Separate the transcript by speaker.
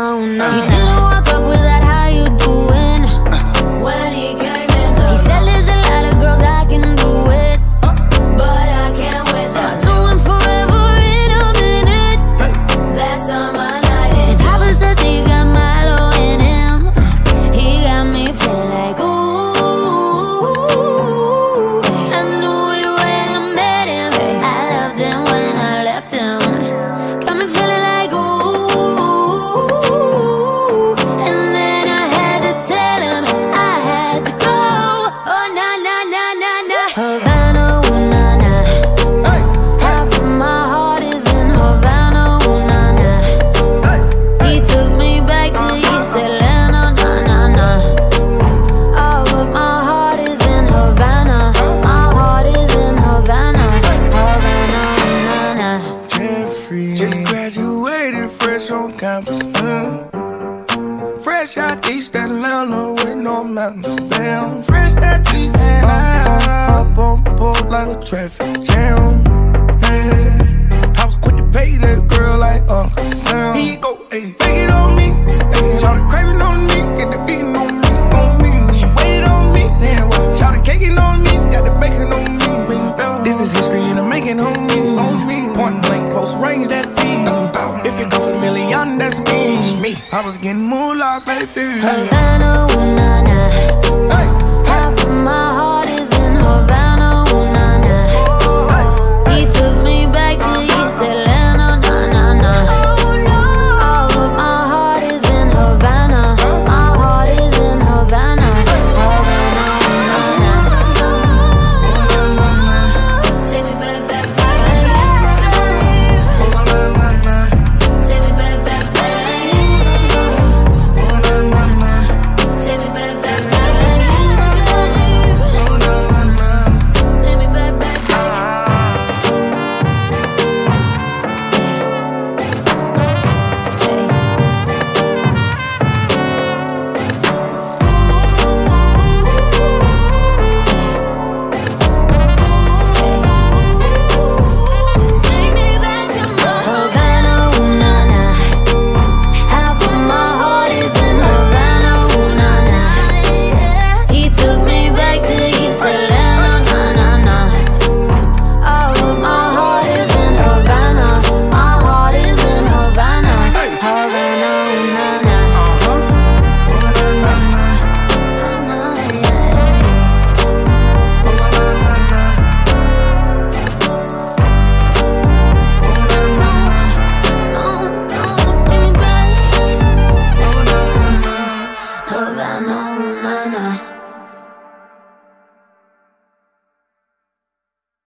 Speaker 1: no, no. You didn't walk up with that.
Speaker 2: fresh on campus. Mm. Fresh out East that Atlanta with no mountains. Damn, fresh out East Atlanta. Up, up, on the boat like a traffic jam. Hey. I was quick to pay that girl like Uncle Sam. He go, ayy, take it on me. Ayy, try to crave it on down, that's me. me. I was getting moolah, baby.
Speaker 1: Havana, ooh, nah, nah.